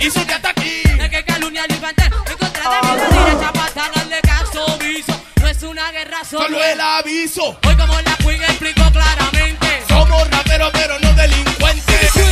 Y su hasta aquí. Es que calumnia levanté. Ah. En contra de mí, derecha ah. pata, darle caso omiso. No es una guerra solo. Solo el aviso. Hoy como la queen explicó claramente. Somos raperos, pero no delincuentes.